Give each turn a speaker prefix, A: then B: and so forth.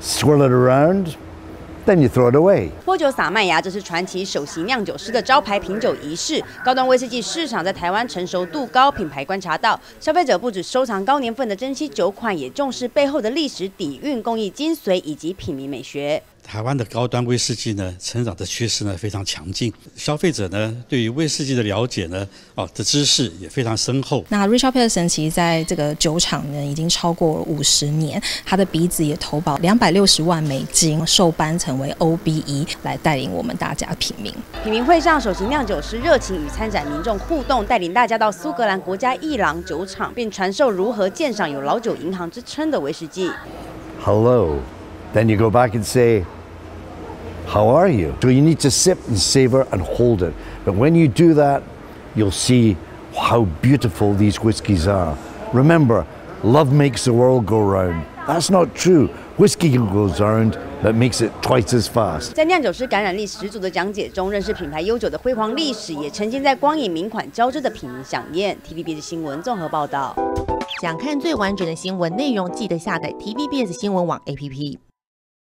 A: swirl it around, then you throw it away.
B: 泼酒洒麦芽，这是传奇首席酿酒师的招牌品酒仪式。高端威士忌市场在台湾成熟度高，品牌观察到，消费者不止收藏高年份的珍稀酒款，也重视背后的历史底蕴、工艺精髓以及品茗美学。
C: 台湾的高端威士忌呢，成长的趋势呢非常强劲，消费者呢对于威士忌的了解呢，哦的知识也非常深厚。
D: 那 Richard Pearson 其实在这个酒厂呢已经超过五十年，他的鼻子也投保两百六十万美金，受颁成为 OBE 来带领我们大家品茗。
B: 品茗会上，首席酿酒师热情与参展民众互动，带领大家到苏格兰国家伊朗酒厂，并传授如何鉴赏有老酒银行之称的威士忌。
A: Hello. Then you go back and say, How are you? So you need to sip and savor and hold it. But when you do that, you'll see how beautiful these whiskies are. Remember, love makes the world go round. That's not true. Whiskey goes round, but makes it twice as fast.
B: 在酿酒师感染力十足的讲解中，认识品牌悠久的辉煌历史，也沉浸在光影名款交织的品茗飨宴。TVBS 新闻综合报道。
E: 想看最完整的新闻内容，记得下载 TVBS 新闻网 APP。